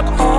up.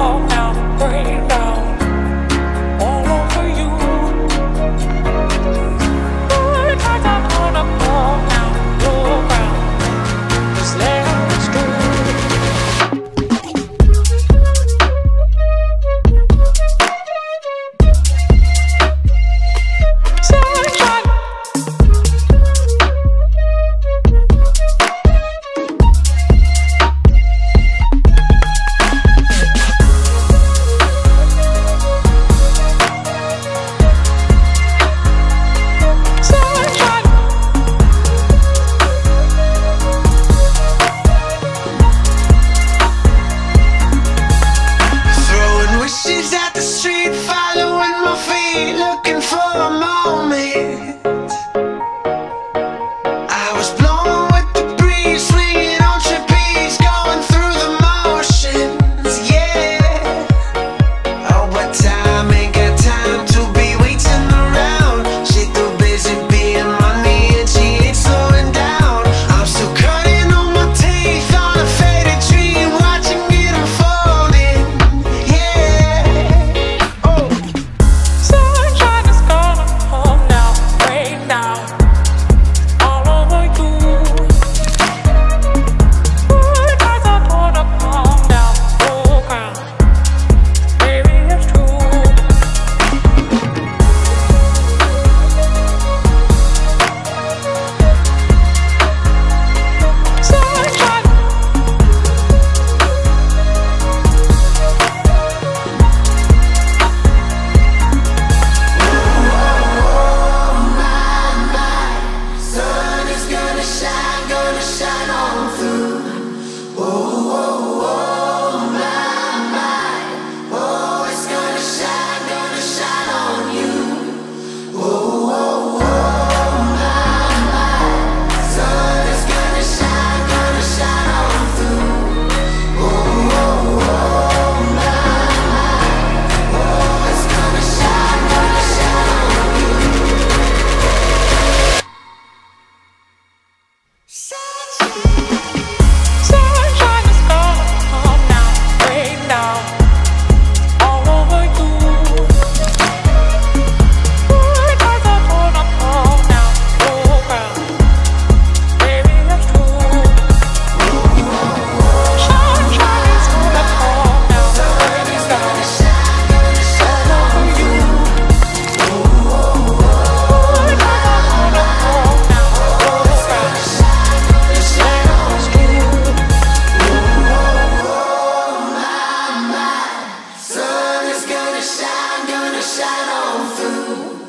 Shine on through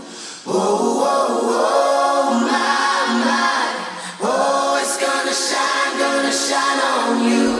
Oh oh, oh my Oh it's gonna shine, gonna shine on you.